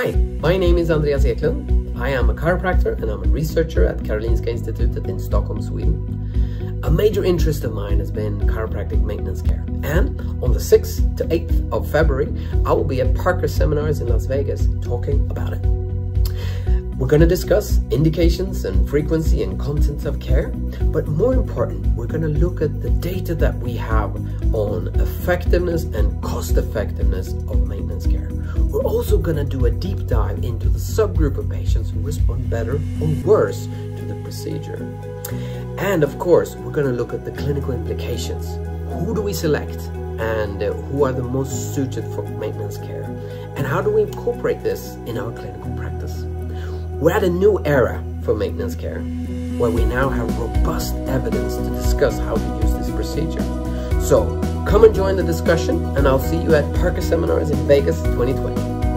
Hi, my name is Andreas Eklund. I am a chiropractor and I'm a researcher at Karolinska Institutet in Stockholm, Sweden. A major interest of mine has been chiropractic maintenance care. And on the 6th to 8th of February, I will be at Parker Seminars in Las Vegas talking about it. We're going to discuss indications and frequency and contents of care, but more important, we're going to look at the data that we have on effectiveness and cost effectiveness of maintenance care. We're also going to do a deep dive into the subgroup of patients who respond better or worse to the procedure. And of course, we're going to look at the clinical implications. Who do we select? And uh, who are the most suited for maintenance care? And how do we incorporate this in our clinical practice? We're at a new era for maintenance care, where we now have robust evidence to discuss how to use this procedure. So come and join the discussion, and I'll see you at Parker Seminars in Vegas 2020.